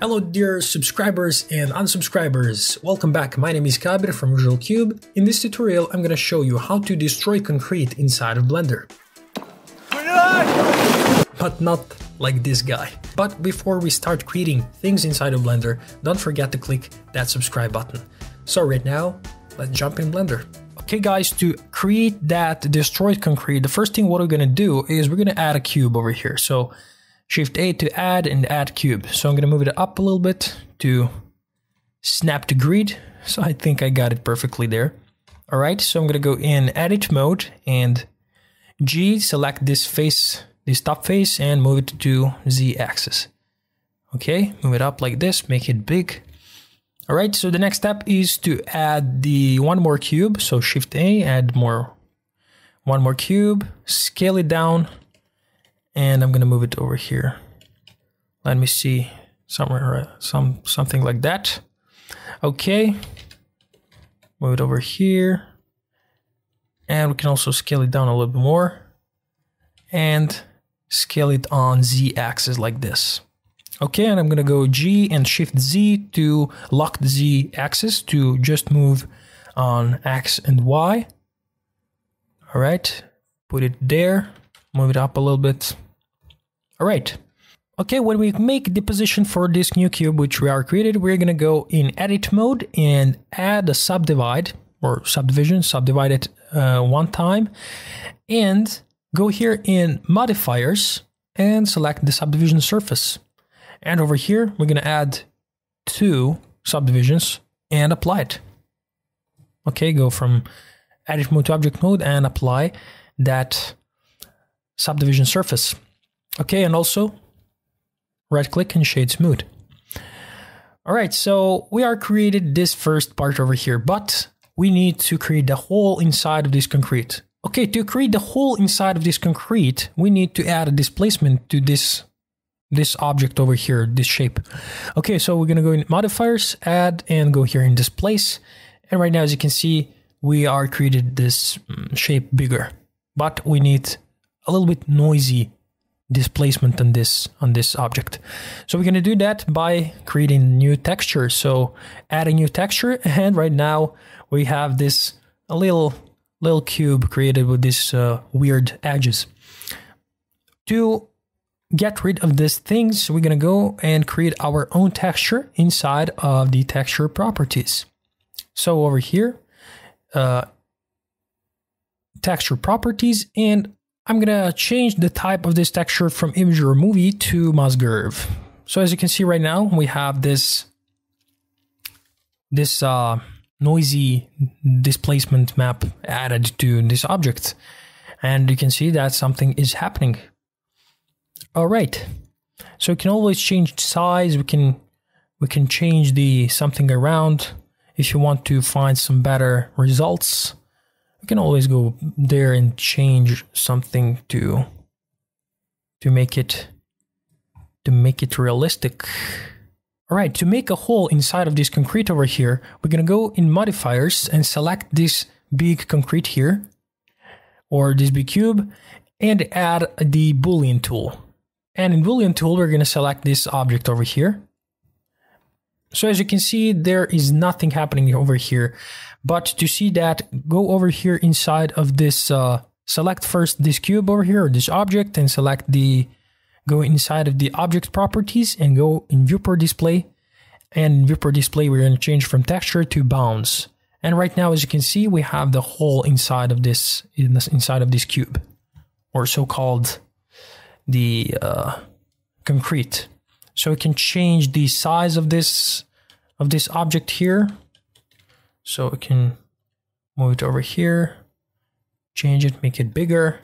Hello dear subscribers and unsubscribers, welcome back, my name is Kabir from Visual Cube. In this tutorial I'm gonna show you how to destroy concrete inside of Blender. But not like this guy. But before we start creating things inside of Blender, don't forget to click that subscribe button. So right now, let's jump in Blender. Okay guys, to create that destroyed concrete, the first thing what we're gonna do is we're gonna add a cube over here. So Shift A to add and add cube. So I'm to move it up a little bit to snap to grid. So I think I got it perfectly there. All right, so I'm to go in edit mode and G, select this face, this top face and move it to Z axis. Okay, move it up like this, make it big. All right, so the next step is to add the one more cube. So shift A, add more, one more cube, scale it down and I'm gonna move it over here. Let me see somewhere, uh, some something like that. Okay, move it over here, and we can also scale it down a little bit more, and scale it on z-axis like this. Okay, and I'm gonna go G and Shift Z to lock the Z axis to just move on X and Y. All right, put it there, move it up a little bit, all right. Okay, when we make the position for this new cube, which we are created, we're to go in edit mode and add a subdivide or subdivision, subdivide it uh, one time and go here in modifiers and select the subdivision surface. And over here, we're going to add two subdivisions and apply it. Okay, go from edit mode to object mode and apply that subdivision surface. Okay, and also right click and shade smooth. All right, so we are created this first part over here, but we need to create the hole inside of this concrete. Okay, to create the hole inside of this concrete, we need to add a displacement to this this object over here, this shape. Okay, so we're gonna go in modifiers, add, and go here in displace. And right now, as you can see, we are created this mm, shape bigger, but we need a little bit noisy displacement on this on this object. So we're going to do that by creating new texture. So add a new texture and right now we have this a little little cube created with these uh, weird edges. To get rid of these things, we're going to go and create our own texture inside of the texture properties. So over here, uh, texture properties and I'm gonna change the type of this texture from image or movie to Musgrave. So as you can see right now, we have this this uh, noisy displacement map added to this object. And you can see that something is happening. All right. So we can always change size. We can we can change the something around if you want to find some better results you can always go there and change something to to make it to make it realistic. All right, to make a hole inside of this concrete over here, we're gonna go in modifiers and select this big concrete here or this big cube and add the boolean tool. And in boolean tool, we're gonna select this object over here. So as you can see, there is nothing happening over here. But to see that, go over here inside of this, uh, select first this cube over here, or this object, and select the, go inside of the object properties and go in viewport display. And in viewport display, we're going to change from texture to bounds. And right now, as you can see, we have the hole inside of this, inside of this cube, or so-called the uh, concrete. So we can change the size of this of this object here so we can move it over here, change it, make it bigger.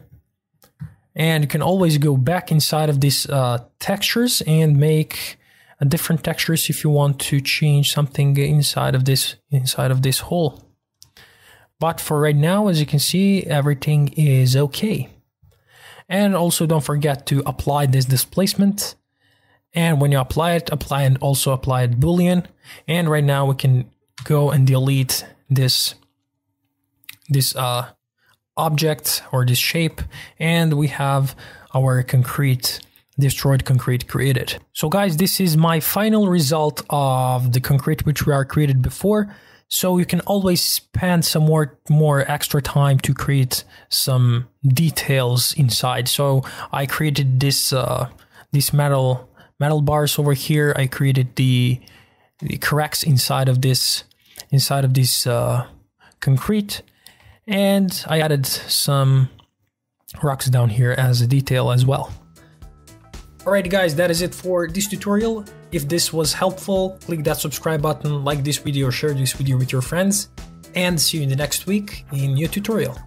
And you can always go back inside of these uh, textures and make a different textures if you want to change something inside of this inside of this hole. But for right now, as you can see, everything is okay. And also don't forget to apply this displacement. And when you apply it, apply and also apply it boolean. And right now we can go and delete this this uh object or this shape, and we have our concrete destroyed concrete created. So guys, this is my final result of the concrete which we are created before. So you can always spend some more more extra time to create some details inside. So I created this uh, metal metal bars over here. I created the the cracks inside of this inside of this uh, concrete, and I added some rocks down here as a detail as well. Alright guys, that is it for this tutorial. If this was helpful, click that subscribe button, like this video, share this video with your friends, and see you in the next week in new tutorial.